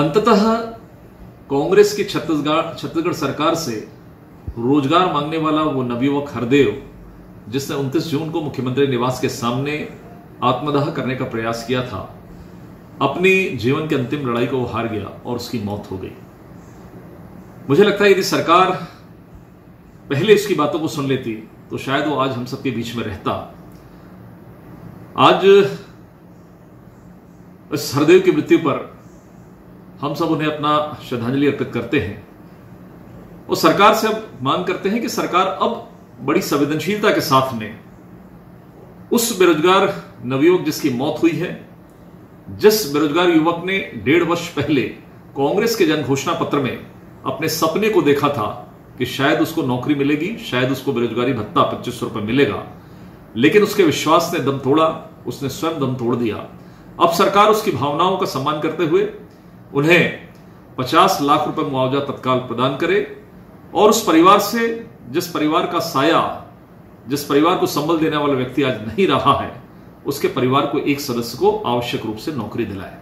अंततः कांग्रेस की छत्तीसगढ़ छत्तीसगढ़ सरकार से रोज़गार मांगने वाला वो नवयुवक हरदेव जिसने 29 जून को मुख्यमंत्री निवास के सामने आत्मदाह करने का प्रयास किया था, अपनी जीवन की अंतिम लड़ाई को वो हार गया और उसकी मौत हो गई। मुझे लगता है यदि सरकार पहले इसकी बातों को सुन लेती तो शायद वो आज हम सबके बीच में रहता। आज इस हरदेव की मृत्यु पर हम सब उन्हें अपना श्रद्धांजलि अर्पित करते हैं। और सरकार से अब मांग करते हैं कि सरकार अब बड़ी संवेदनशीलता के साथ में उस बेरोजगार नवयुवक जिसकी मौत हुई है, जिस बेरोजगार युवक ने डेढ़ वर्ष पहले कांग्रेस के जन घोषणा पत्र में अपने सपने को देखा था कि शायद उसको नौकरी मिलेगी, शायद उसको बेरोजगारी भत्ता पच्चीस सौ रुपए मिलेगा, लेकिन उसके विश्वास ने दम तोड़ा, उसने स्वयं दम तोड़ दिया। अब सरकार उसकी भावनाओं का सम्मान करते हुए उन्हें 50 लाख रुपए मुआवजा तत्काल प्रदान करे और उस परिवार से, जिस परिवार का साया, जिस परिवार को संबल देने वाला व्यक्ति आज नहीं रहा है, उसके परिवार को एक सदस्य को आवश्यक रूप से नौकरी दिलाए।